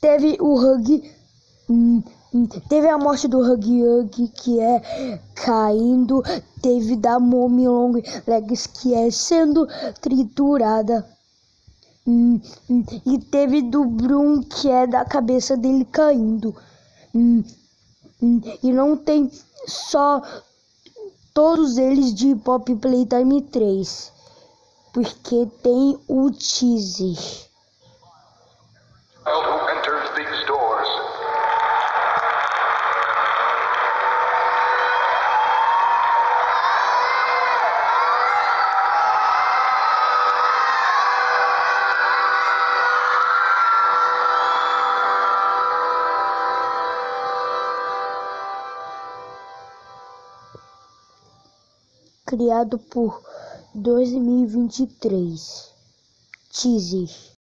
Teve o Hug. Hum, hum, teve a morte do Hug Hug, que é caindo. Teve da Mommy Long Legs, que é sendo triturada. Hum, e teve do Brum, que é da cabeça dele caindo. E não tem só todos eles de Pop Playtime 3 porque tem doors? criado por 2023. Teaser.